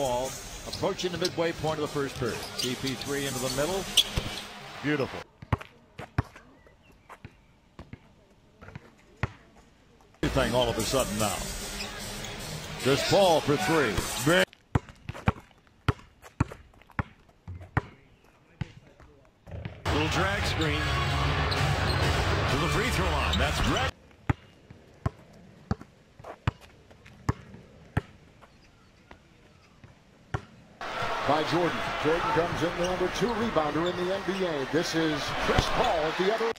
Paul approaching the midway point of the first period. CP3 into the middle. Beautiful. Everything all of a sudden now. Just Paul for three. Bang. Little drag screen to the free throw line. That's Greg. by Jordan. Jordan comes in the number two rebounder in the NBA. This is Chris Paul at the other.